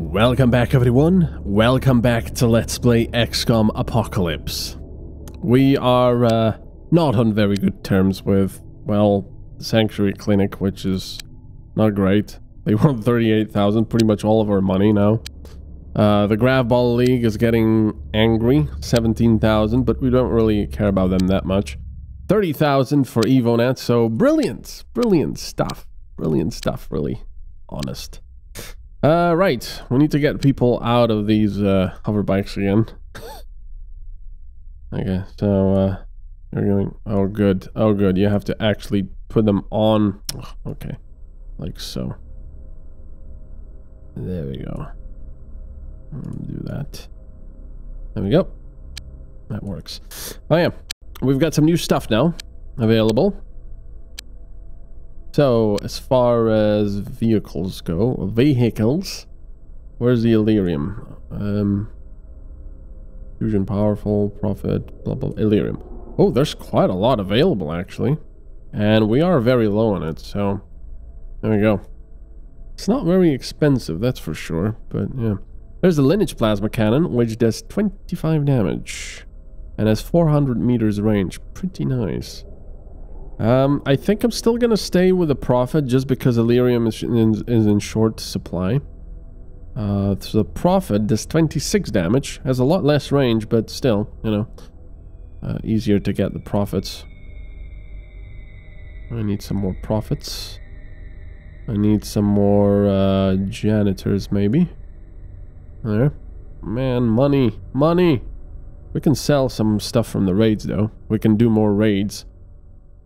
Welcome back everyone, welcome back to Let's Play XCOM Apocalypse. We are uh, not on very good terms with, well, Sanctuary Clinic, which is not great. They want 38,000, pretty much all of our money now. Uh, the Gravball League is getting angry, 17,000, but we don't really care about them that much. 30,000 for EvoNet, so brilliant, brilliant stuff. Brilliant stuff, really. Honest. Uh, right. We need to get people out of these uh, hover bikes again. okay, so uh, you're going. Oh, good. Oh, good. You have to actually put them on. Okay, like so. There we go. Do that. There we go. That works. Oh yeah, we've got some new stuff now available. So, as far as vehicles go, vehicles, where's the Elerium? Um, fusion powerful, profit, blah blah, Elerium. Oh, there's quite a lot available actually. And we are very low on it, so there we go. It's not very expensive, that's for sure, but yeah. There's the Lineage Plasma Cannon, which does 25 damage and has 400 meters range. Pretty nice. Um, I think I'm still gonna stay with the Prophet just because Elerium is in, is in short supply. Uh, so the Prophet does 26 damage, has a lot less range, but still, you know, uh, easier to get the Prophets. I need some more Prophets. I need some more uh, janitors, maybe. There. Man, money, money! We can sell some stuff from the raids, though. We can do more raids.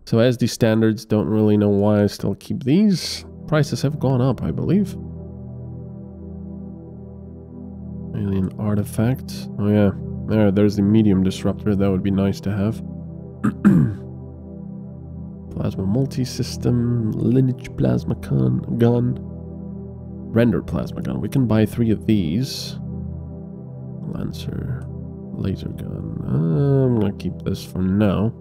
So SD standards, don't really know why I still keep these. Prices have gone up, I believe. Alien artifact. Oh yeah, there, there's the medium disruptor. That would be nice to have. plasma multi-system, lineage plasma gun, gun, rendered plasma gun. We can buy three of these. Lancer, laser gun. Uh, I'm gonna keep this for now.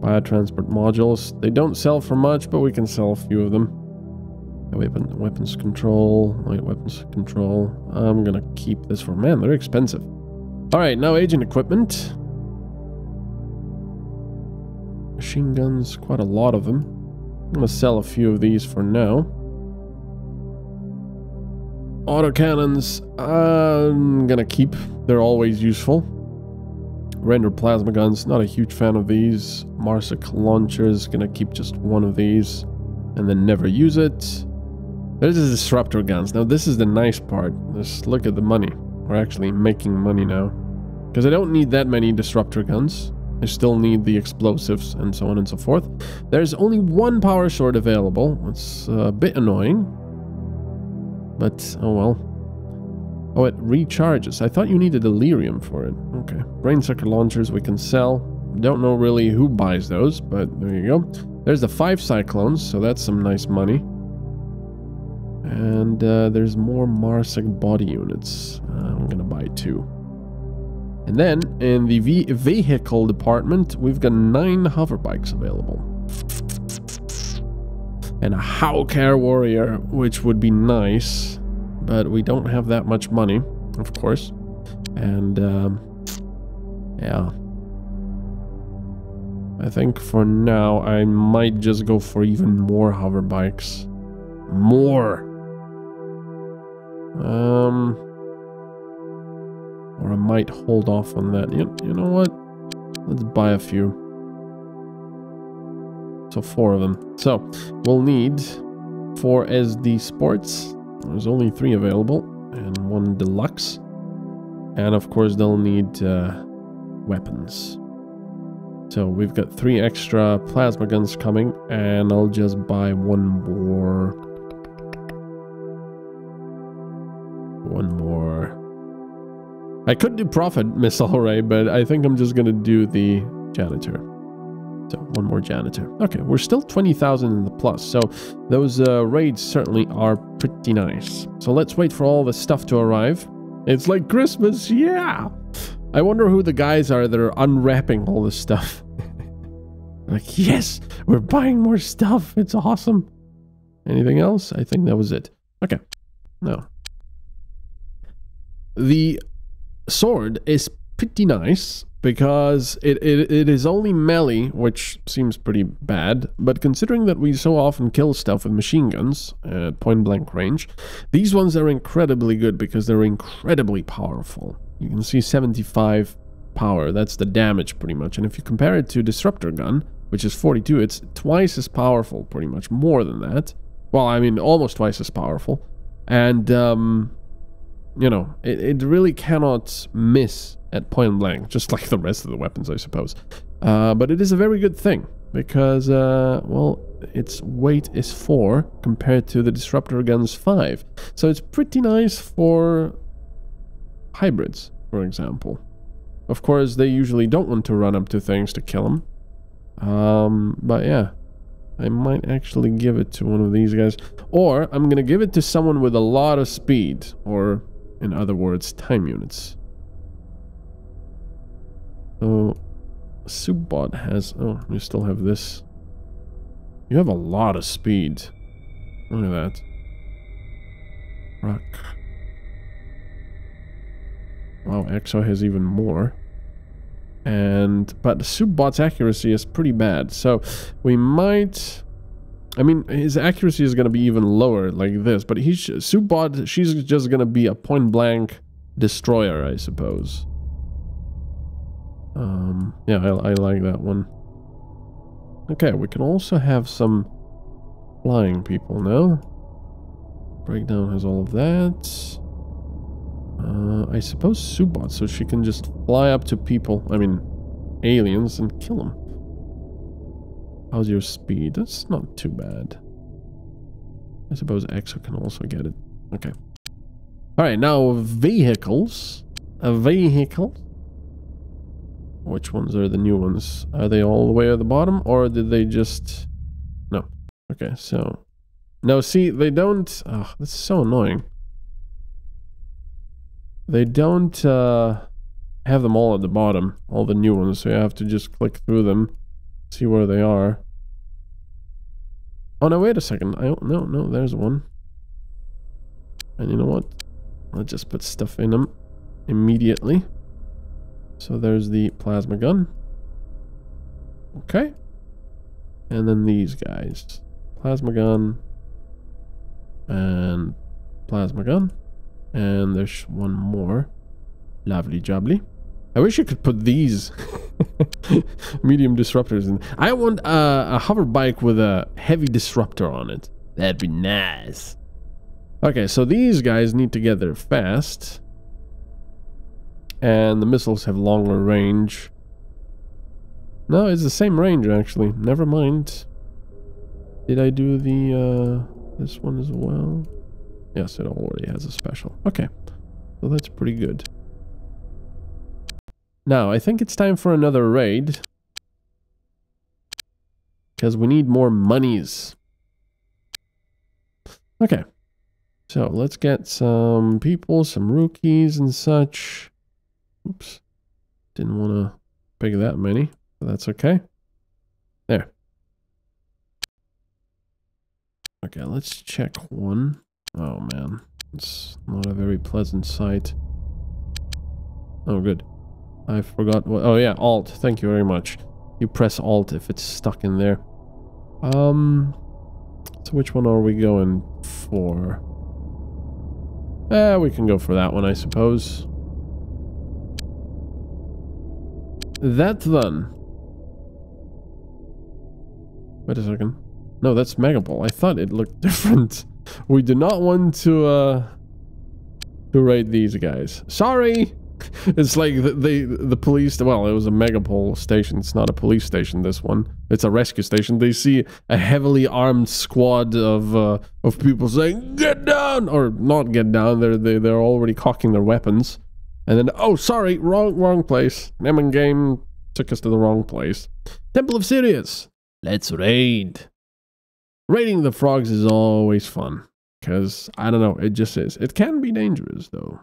Biotransport modules. They don't sell for much, but we can sell a few of them. Weapon, weapons control, light weapons control. I'm gonna keep this for, man, they're expensive. Alright, now agent equipment. Machine guns, quite a lot of them. I'm gonna sell a few of these for now. Autocannons, I'm gonna keep. They're always useful. Rendered plasma guns, not a huge fan of these. Marsec launchers, gonna keep just one of these and then never use it. There's the disruptor guns. Now this is the nice part. Just look at the money. We're actually making money now. Because I don't need that many disruptor guns. I still need the explosives and so on and so forth. There's only one power sword available. It's a bit annoying. But, oh well. Oh, it recharges. I thought you needed Elerium for it. Okay. Brainsucker launchers we can sell. Don't know really who buys those, but there you go. There's the five Cyclones, so that's some nice money. And uh, there's more Marsec body units. Uh, I'm gonna buy two. And then, in the vehicle department, we've got nine hover bikes available. And a Hawk Air Warrior, which would be nice but we don't have that much money, of course. And, um, yeah. I think for now, I might just go for even more hover bikes. More! Um... Or I might hold off on that. You, you know what? Let's buy a few. So four of them. So, we'll need four SD Sports, there's only three available, and one deluxe. And of course, they'll need uh, weapons. So we've got three extra plasma guns coming, and I'll just buy one more. One more. I could do Prophet Missile Array, but I think I'm just gonna do the Janitor. So one more janitor. Okay, we're still 20,000 in the plus. So those uh, raids certainly are pretty nice. So let's wait for all the stuff to arrive. It's like Christmas, yeah! I wonder who the guys are that are unwrapping all this stuff. like, yes, we're buying more stuff. It's awesome. Anything else? I think that was it. Okay. No. The sword is pretty nice because it, it, it is only melee, which seems pretty bad, but considering that we so often kill stuff with machine guns at point blank range, these ones are incredibly good because they're incredibly powerful. You can see 75 power, that's the damage pretty much, and if you compare it to Disruptor Gun, which is 42, it's twice as powerful, pretty much, more than that. Well, I mean, almost twice as powerful. And, um, you know, it, it really cannot miss at point blank, just like the rest of the weapons, I suppose. Uh, but it is a very good thing because, uh, well, its weight is 4 compared to the Disruptor Gun's 5. So it's pretty nice for hybrids, for example. Of course, they usually don't want to run up to things to kill them. Um, but yeah, I might actually give it to one of these guys. Or I'm going to give it to someone with a lot of speed, or in other words, time units. Oh, so, Subbot has... Oh, you still have this. You have a lot of speed. Look at that. Rock. Wow, Exo has even more. And, but Subbot's accuracy is pretty bad. So, we might... I mean, his accuracy is going to be even lower like this, but he's Subbot, she's just going to be a point-blank destroyer, I suppose. Um, yeah, I, I like that one. Okay, we can also have some flying people now. Breakdown has all of that. Uh, I suppose Subbot, so she can just fly up to people, I mean, aliens, and kill them. How's your speed? That's not too bad. I suppose Exo can also get it. Okay. Alright, now vehicles. A vehicle which ones are the new ones? Are they all the way at the bottom or did they just... No. Okay, so... No, see, they don't... Oh, that's so annoying. They don't uh, have them all at the bottom, all the new ones, so you have to just click through them, see where they are. Oh, no, wait a second. I don't... No, no, there's one. And you know what? I'll just put stuff in them immediately. So there's the plasma gun. Okay. And then these guys. Plasma gun. And plasma gun. And there's one more. Lovely jubbly. I wish you could put these medium disruptors in. I want a, a hover bike with a heavy disruptor on it. That'd be nice. Okay, so these guys need to get there fast and the missiles have longer range. No, it's the same range actually. Never mind. Did I do the uh, this one as well? Yes, it already has a special. Okay, so that's pretty good. Now, I think it's time for another raid. Because we need more monies. Okay. So, let's get some people, some rookies and such. Oops. Didn't want to pick that many, but that's okay. There. Okay, let's check one. Oh man, it's not a very pleasant sight. Oh good. I forgot what, oh yeah, Alt, thank you very much. You press Alt if it's stuck in there. Um, so which one are we going for? Eh, we can go for that one, I suppose. That then. Wait a second. No, that's Megapol. I thought it looked different. We do not want to, uh... To raid these guys. Sorry! it's like the, the, the police... Well, it was a Megapol station. It's not a police station, this one. It's a rescue station. They see a heavily armed squad of uh, of people saying, Get down! Or not get down. They're, they, they're already cocking their weapons. And then, oh, sorry, wrong, wrong place. Nemen game took us to the wrong place. Temple of Sirius. Let's raid. Raiding the frogs is always fun. Because, I don't know, it just is. It can be dangerous, though.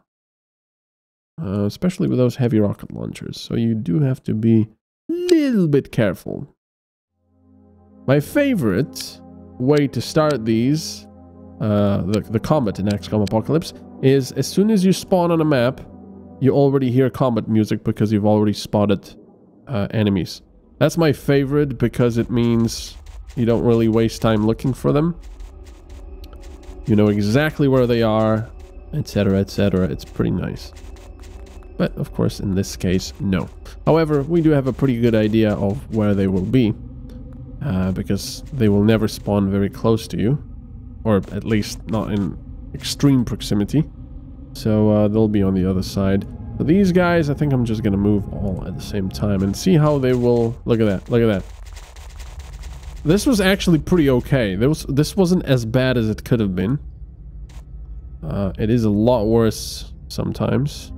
Uh, especially with those heavy rocket launchers. So you do have to be a little bit careful. My favorite way to start these uh, the, the combat in XCOM Apocalypse is as soon as you spawn on a map, you already hear combat music because you've already spotted uh, enemies. That's my favorite because it means you don't really waste time looking for them. You know exactly where they are, etc, etc. It's pretty nice. But of course, in this case, no. However, we do have a pretty good idea of where they will be. Uh, because they will never spawn very close to you. Or at least not in extreme proximity. So uh, they'll be on the other side. So these guys, I think I'm just going to move all at the same time and see how they will... Look at that. Look at that. This was actually pretty okay. There was, this wasn't as bad as it could have been. Uh, it is a lot worse sometimes.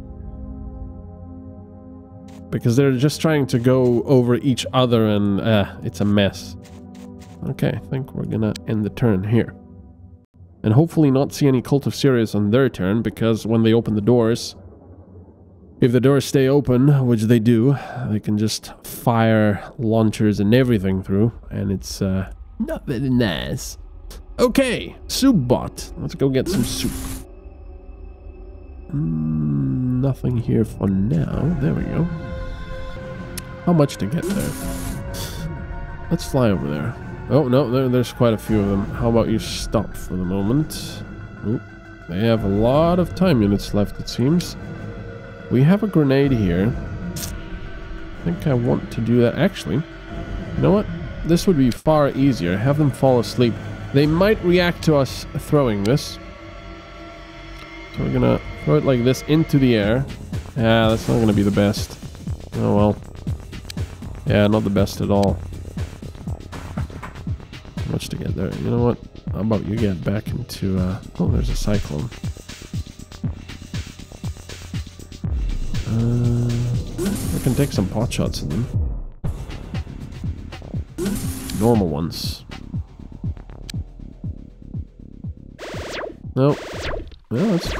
Because they're just trying to go over each other and uh, it's a mess. Okay, I think we're gonna end the turn here. And hopefully not see any Cult of Sirius on their turn, because when they open the doors, if the doors stay open, which they do, they can just fire launchers and everything through, and it's uh, not very nice. Okay, soup bot. Let's go get some soup. Mm, nothing here for now. There we go. How much to get there? Let's fly over there. Oh, no, there, there's quite a few of them. How about you stop for the moment? Oop, they have a lot of time units left, it seems. We have a grenade here. I think I want to do that. Actually, you know what? This would be far easier. Have them fall asleep. They might react to us throwing this. So we're gonna throw it like this into the air. Yeah, that's not gonna be the best. Oh well. Yeah, not the best at all much to get there. You know what? How about you get back into... Uh, oh, there's a cyclone. Uh, I can take some pot shots in them. Normal ones. Nope. Well, that's...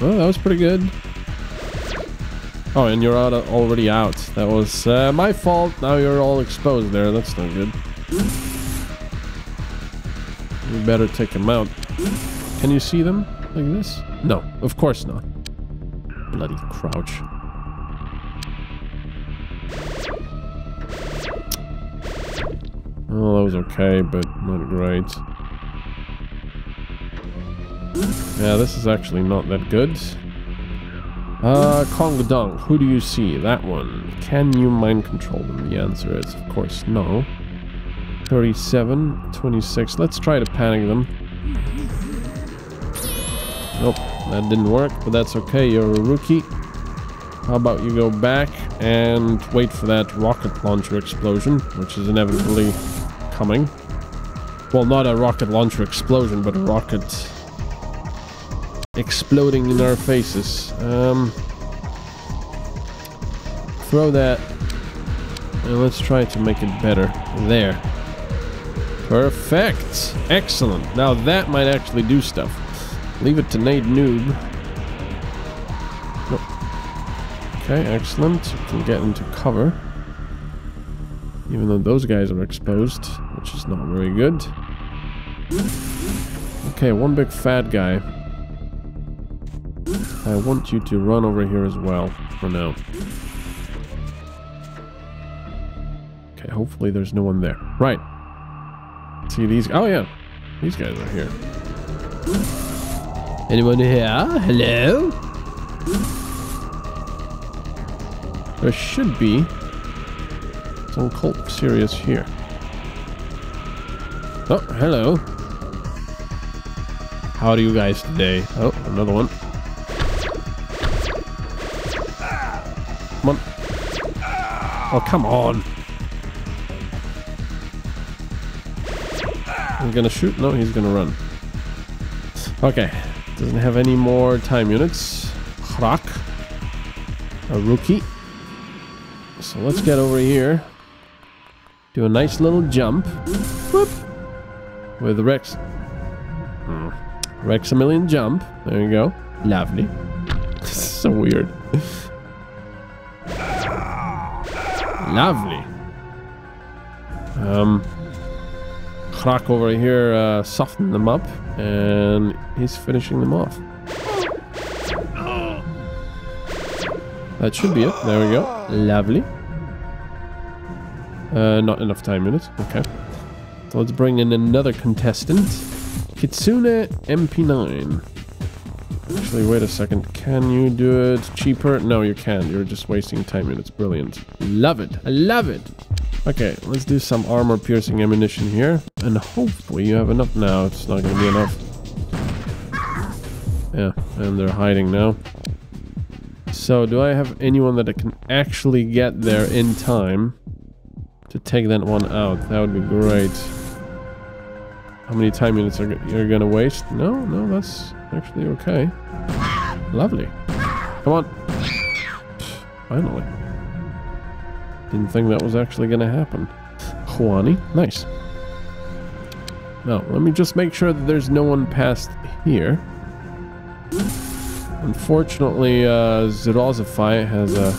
Well, that was pretty good. Oh, and you're out, already out. That was uh, my fault. Now you're all exposed there. That's not good. We better take them out. Can you see them like this? No, of course not. Bloody crouch. Oh, that was okay, but not great. Yeah, this is actually not that good. Uh, Kong Dong, who do you see? That one. Can you mind control them? The answer is, of course, no. 37, 26. Let's try to panic them. Nope, that didn't work, but that's okay. You're a rookie. How about you go back and wait for that rocket launcher explosion, which is inevitably coming. Well, not a rocket launcher explosion, but a rocket exploding in our faces. Um, throw that, and let's try to make it better. There. Perfect. Excellent. Now that might actually do stuff. Leave it to Nade Noob. Nope. Okay, excellent. Can get into cover. Even though those guys are exposed, which is not very good. Okay, one big fat guy. I want you to run over here as well, for now. Okay, hopefully there's no one there. Right. See these? Oh yeah, these guys are here. Anyone here? Hello? There should be some cult Sirius here. Oh, hello. How are you guys today? Oh, another one. Oh, come on. He's gonna shoot? No, he's gonna run. Okay. Doesn't have any more time units. Hrak. A rookie. So let's get over here. Do a nice little jump. Whoop. With the Rex. Hmm. Rexamillion jump. There you go. Lovely. so weird. Lovely. Um, over here uh, softened them up, and he's finishing them off. That should be it. There we go. Lovely. Uh, not enough time in it. Okay. So let's bring in another contestant. Kitsune MP9. Actually, wait a second. Can you do it cheaper? No, you can't. You're just wasting time minutes. Brilliant. Love it. I love it. Okay, let's do some armor-piercing ammunition here. And hopefully you have enough. now. it's not going to be enough. Yeah, and they're hiding now. So, do I have anyone that I can actually get there in time to take that one out? That would be great. How many time units are you're gonna waste? No, no, that's actually okay. Lovely. Come on. Finally. Didn't think that was actually gonna happen. Juani, nice. Now, let me just make sure that there's no one past here. Unfortunately, uh, Zerozify has a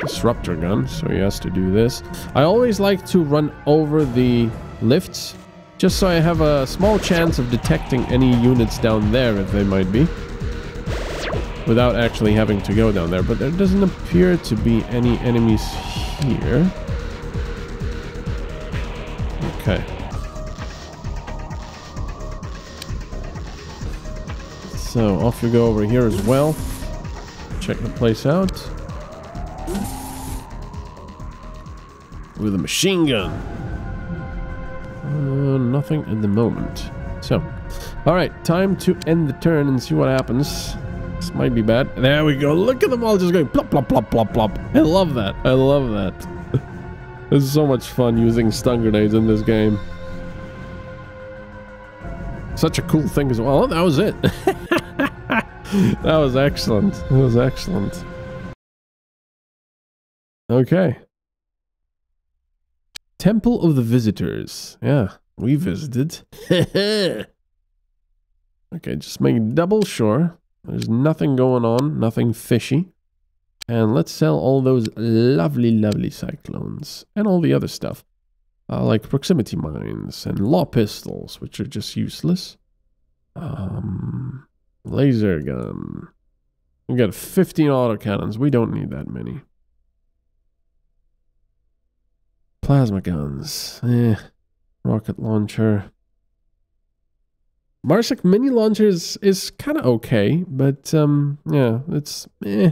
disruptor gun, so he has to do this. I always like to run over the lifts just so I have a small chance of detecting any units down there if they might be. Without actually having to go down there. But there doesn't appear to be any enemies here. Okay. So off we go over here as well. Check the place out. With a machine gun. Uh, nothing at the moment. So, alright, time to end the turn and see what happens. This might be bad. There we go. Look at them all just going plop, plop, plop, plop, plop. I love that. I love that. It's so much fun using stun grenades in this game. Such a cool thing as well. Oh, that was it. that was excellent. That was excellent. Okay. Temple of the Visitors. Yeah, we visited. okay, just make double sure. There's nothing going on, nothing fishy. And let's sell all those lovely, lovely cyclones and all the other stuff. Uh, like proximity mines and law pistols, which are just useless. Um, laser gun. We got 15 autocannons. We don't need that many. Plasma guns. Eh. Rocket launcher. Marsec mini launchers is kind of okay, but um, yeah, it's eh.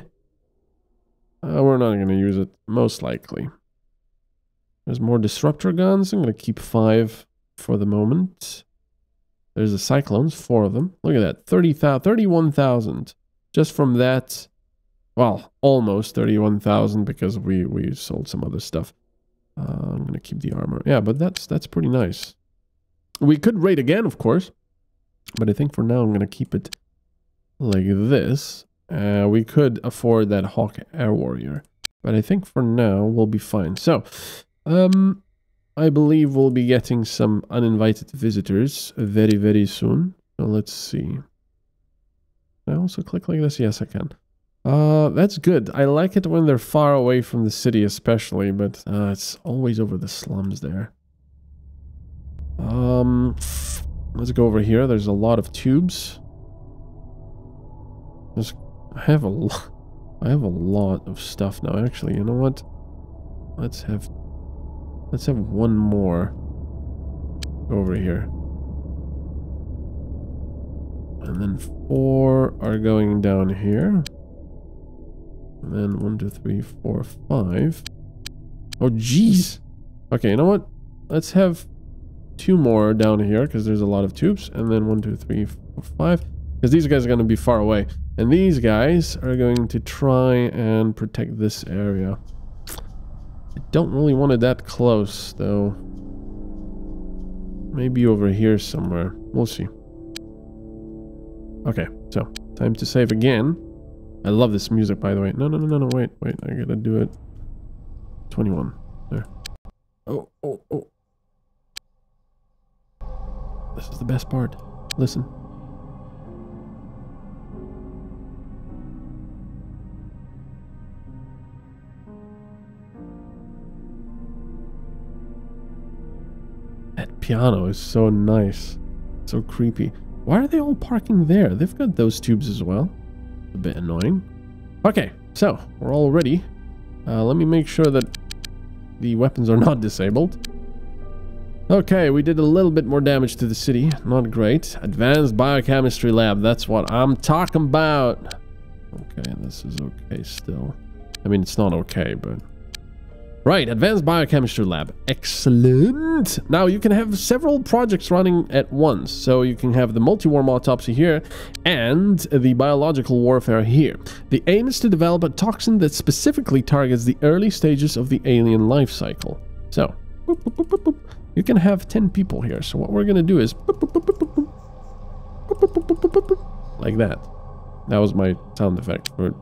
Uh, we're not going to use it, most likely. There's more disruptor guns. I'm going to keep five for the moment. There's the cyclones, four of them. Look at that, 30, 31,000 just from that. Well, almost 31,000 because we, we sold some other stuff. Uh, I'm to keep the armor. Yeah, but that's that's pretty nice. We could raid again, of course. But I think for now I'm going to keep it like this. Uh, we could afford that Hawk Air Warrior. But I think for now we'll be fine. So, um, I believe we'll be getting some uninvited visitors very, very soon. So let's see. Can I also click like this? Yes, I can. Uh, that's good. I like it when they're far away from the city especially, but uh, it's always over the slums there. Um, let's go over here. There's a lot of tubes. There's, I have a lot. I have a lot of stuff now. Actually, you know what? Let's have let's have one more over here. And then four are going down here. And then one, two, three, four, five. Oh, jeez. Okay, you know what? Let's have two more down here because there's a lot of tubes. And then one, two, three, four, five. Because these guys are going to be far away. And these guys are going to try and protect this area. I don't really want it that close, though. Maybe over here somewhere. We'll see. Okay, so time to save again. I love this music, by the way. No, no, no, no, no, wait, wait. I gotta do it. 21. There. Oh, oh, oh. This is the best part. Listen. That piano is so nice. So creepy. Why are they all parking there? They've got those tubes as well. A bit annoying. Okay, so we're all ready. Uh, let me make sure that the weapons are not disabled. Okay, we did a little bit more damage to the city. Not great. Advanced biochemistry lab. That's what I'm talking about. Okay, this is okay still. I mean, it's not okay, but... Right, Advanced Biochemistry Lab. Excellent! Now, you can have several projects running at once. So you can have the multi-worm autopsy here and the biological warfare here. The aim is to develop a toxin that specifically targets the early stages of the alien life cycle. So, boop, boop, boop, you can have 10 people here. So what we're going to do is like that. That was my sound effect for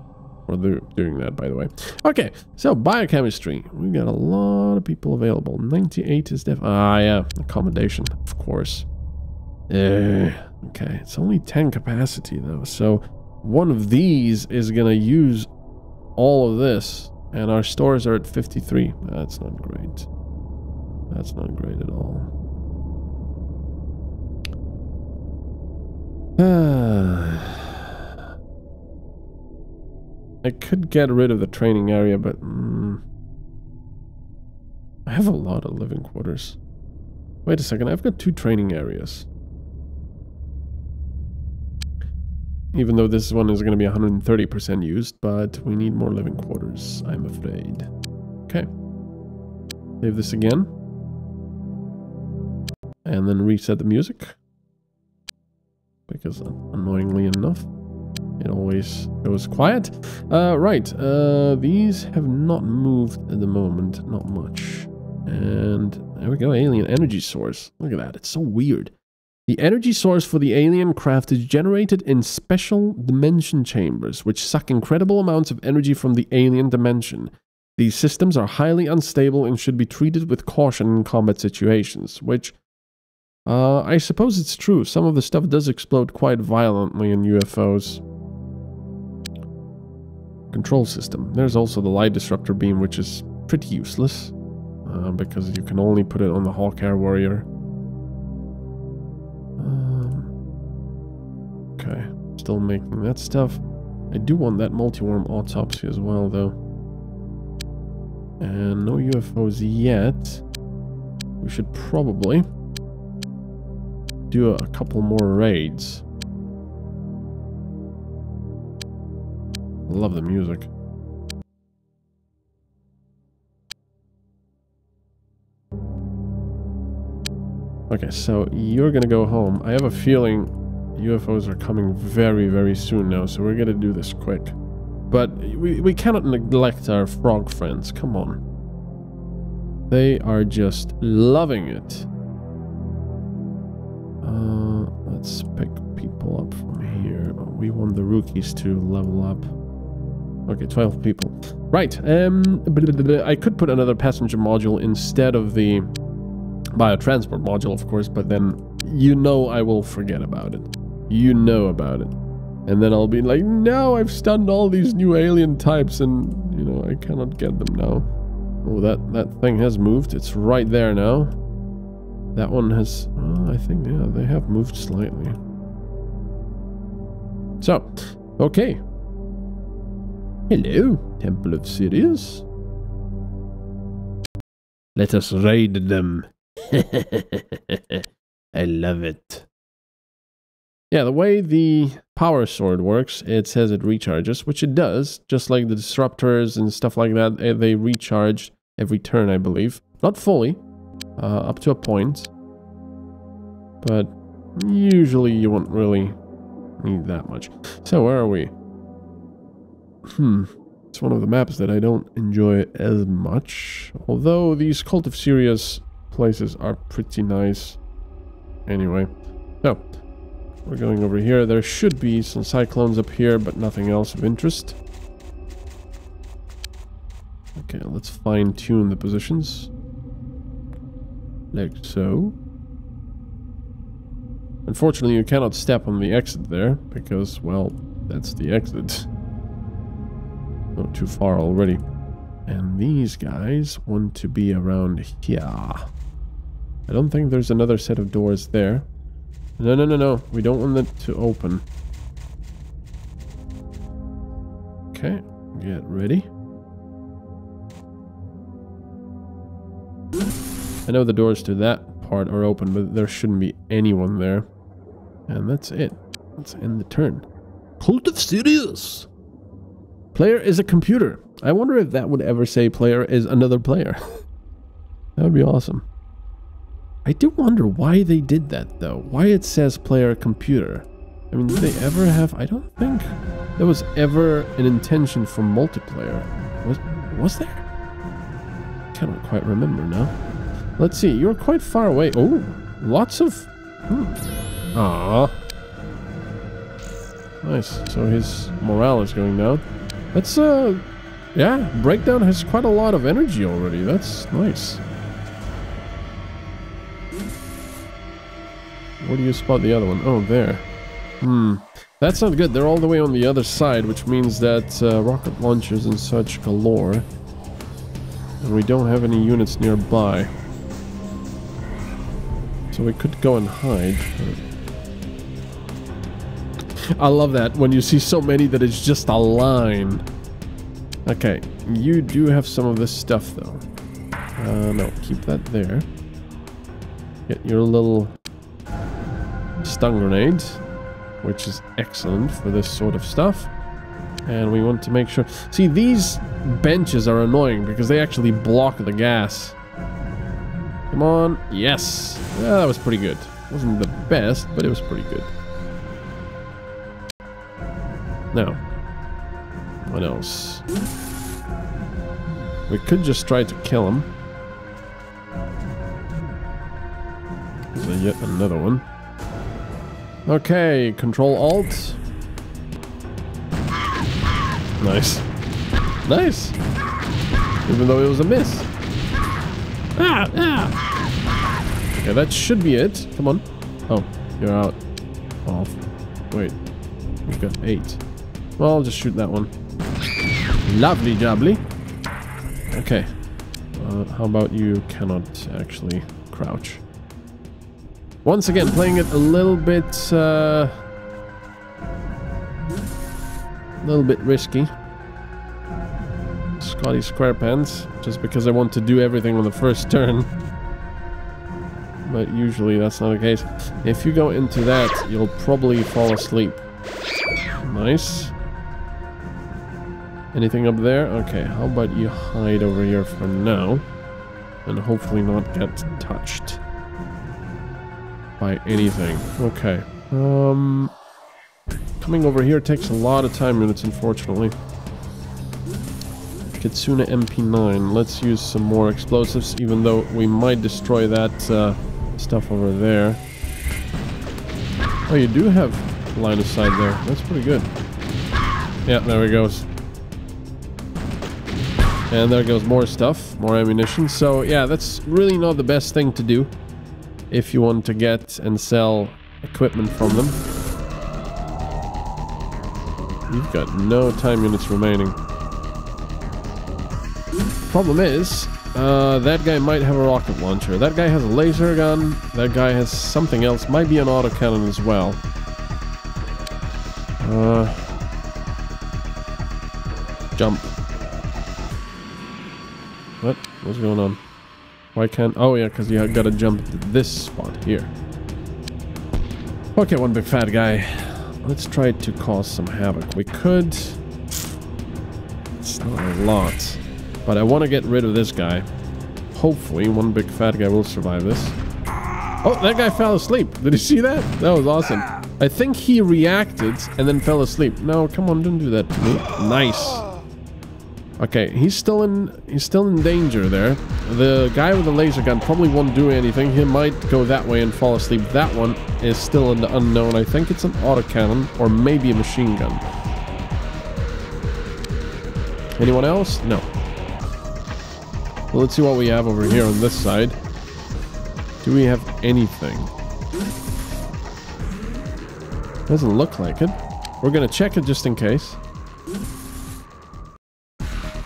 or they're doing that, by the way. Okay, so biochemistry. We got a lot of people available. 98 is def... Ah, yeah. Accommodation, of course. Uh, okay, it's only 10 capacity, though. So one of these is going to use all of this. And our stores are at 53. That's not great. That's not great at all. Ah... I could get rid of the training area, but... Mm, I have a lot of living quarters. Wait a second, I've got two training areas. Even though this one is going to be 130% used, but we need more living quarters, I'm afraid. Okay. Save this again. And then reset the music. Because annoyingly enough, it always goes quiet. Uh, right, uh, these have not moved at the moment, not much. And there we go, alien energy source. Look at that, it's so weird. The energy source for the alien craft is generated in special dimension chambers, which suck incredible amounts of energy from the alien dimension. These systems are highly unstable and should be treated with caution in combat situations, which uh, I suppose it's true. Some of the stuff does explode quite violently in UFOs control system. There's also the light disruptor beam, which is pretty useless, uh, because you can only put it on the Hawk Air Warrior. Um, okay, still making that stuff. I do want that multi-worm autopsy as well, though. And no UFOs yet. We should probably do a couple more raids. Love the music. Okay, so you're gonna go home. I have a feeling UFOs are coming very, very soon now, so we're gonna do this quick. But we, we cannot neglect our frog friends, come on. They are just loving it. Uh, let's pick people up from here. We want the rookies to level up. Okay, 12 people. Right, um, I could put another passenger module instead of the biotransport module, of course, but then you know I will forget about it. You know about it. And then I'll be like, no, I've stunned all these new alien types and, you know, I cannot get them now. Oh, that, that thing has moved. It's right there now. That one has, oh, I think, yeah, they have moved slightly. So, okay, Hello, Temple of Sirius. Let us raid them. I love it. Yeah, the way the power sword works, it says it recharges, which it does, just like the disruptors and stuff like that. Eh, they recharge every turn, I believe. Not fully, uh, up to a point. But usually you won't really need that much. So where are we? Hmm. It's one of the maps that I don't enjoy as much. Although these Cult of Sirius places are pretty nice. Anyway. So, we're going over here. There should be some cyclones up here, but nothing else of interest. Okay, let's fine-tune the positions. Like so. Unfortunately, you cannot step on the exit there, because, well, that's the exit. Not too far already. And these guys want to be around here. I don't think there's another set of doors there. No, no, no, no. We don't want it to open. Okay, get ready. I know the doors to that part are open, but there shouldn't be anyone there. And that's it. Let's end the turn. Cult of Sirius! Player is a computer. I wonder if that would ever say player is another player. that would be awesome. I do wonder why they did that though. Why it says player computer. I mean, did they ever have... I don't think there was ever an intention for multiplayer. Was, was there? Cannot quite remember now. Let's see, you're quite far away. Oh, lots of... Hmm. Aww. Nice. So his morale is going down. That's, uh... Yeah, Breakdown has quite a lot of energy already. That's nice. Where do you spot the other one? Oh, there. Hmm. That's not good. They're all the way on the other side, which means that uh, rocket launchers and such galore. And we don't have any units nearby. So we could go and hide. I love that when you see so many that it's just a line. Okay, you do have some of this stuff though. Uh, no, keep that there. Get your little stun grenades which is excellent for this sort of stuff. And we want to make sure... See, these benches are annoying because they actually block the gas. Come on. Yes. Yeah, that was pretty good. Wasn't the best, but it was pretty good. Now, what else? We could just try to kill him. There's yet another one. Okay, control alt. Nice. Nice. Even though it was a miss. Ah, ah. Okay, that should be it. Come on. Oh, you're out. Off. Wait. We've got eight. Well, I'll just shoot that one. Lovely jubbly. Okay. Uh, how about you cannot actually crouch? Once again, playing it a little bit, uh, a little bit risky. Scotty Squarepants, just because I want to do everything on the first turn. But usually that's not the case. If you go into that, you'll probably fall asleep. Nice. Anything up there? Okay, how about you hide over here for now? And hopefully not get touched by anything. Okay. Um, coming over here takes a lot of time units, unfortunately. Kitsune MP9. Let's use some more explosives, even though we might destroy that uh, stuff over there. Oh, you do have line of sight there. That's pretty good. Yeah, there he goes. And there goes more stuff, more ammunition. So yeah, that's really not the best thing to do if you want to get and sell equipment from them. You've got no time units remaining. Problem is, uh, that guy might have a rocket launcher. That guy has a laser gun. That guy has something else. Might be an autocannon as well. Uh, jump. What? What's going on? Why can't... Oh, yeah, because you gotta jump to this spot here. Okay, one big fat guy. Let's try to cause some havoc. We could... It's not a lot. But I want to get rid of this guy. Hopefully, one big fat guy will survive this. Oh, that guy fell asleep. Did you see that? That was awesome. I think he reacted and then fell asleep. No, come on, don't do that to me. Nice. Okay, he's still in he's still in danger there. The guy with the laser gun probably won't do anything. He might go that way and fall asleep. That one is still in the unknown. I think it's an autocannon or maybe a machine gun. Anyone else? No. Well, let's see what we have over here on this side. Do we have anything? Doesn't look like it. We're gonna check it just in case.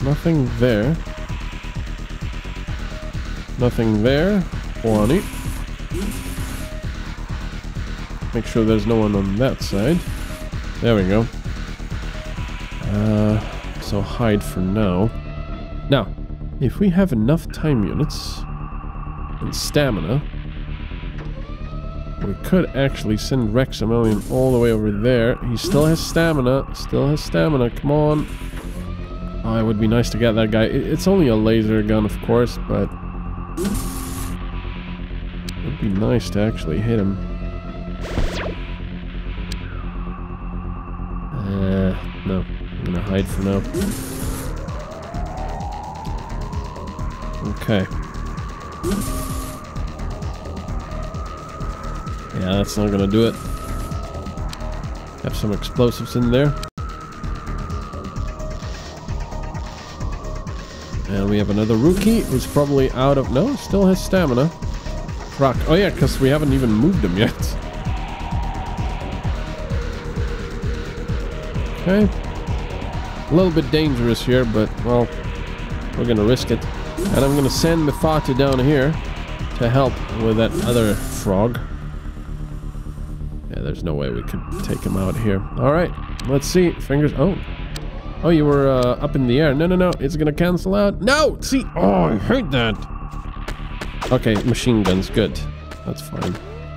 Nothing there. Nothing there. 20. Make sure there's no one on that side. There we go. Uh, so hide for now. Now, if we have enough time units and stamina, we could actually send Rexamelion all the way over there. He still has stamina. Still has stamina. Come on. Oh, it would be nice to get that guy. It's only a laser gun, of course, but... It would be nice to actually hit him. Uh, no. I'm gonna hide for now. Okay. Yeah, that's not gonna do it. Have some explosives in there. We have another rookie who's probably out of... No, still has stamina. Rock. Oh yeah, because we haven't even moved him yet. Okay. A little bit dangerous here, but, well, we're gonna risk it. And I'm gonna send Mifatu down here to help with that other frog. Yeah, there's no way we could take him out here. Alright, let's see. Fingers... Oh. Oh, you were uh, up in the air. No, no, no. It's gonna cancel out. No! See? Oh, I hate that. Okay, machine guns. Good. That's fine.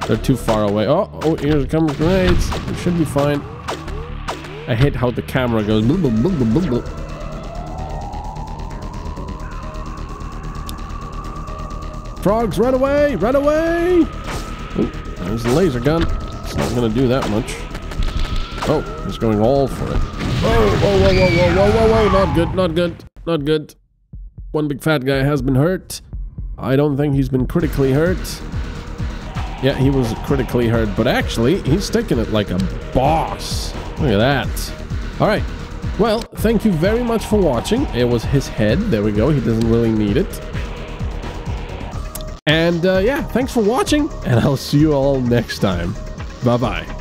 They're too far away. Oh, oh, here comes grenades. It should be fine. I hate how the camera goes. Frogs, run away! Run away! Oh, there's the laser gun. It's not gonna do that much. Oh, he's going all for it. Whoa, whoa, whoa, whoa, whoa, whoa, whoa, whoa, not good, not good, not good. One big fat guy has been hurt. I don't think he's been critically hurt. Yeah, he was critically hurt, but actually, he's taking it like a boss. Look at that. All right. Well, thank you very much for watching. It was his head. There we go. He doesn't really need it. And uh, yeah, thanks for watching, and I'll see you all next time. Bye-bye.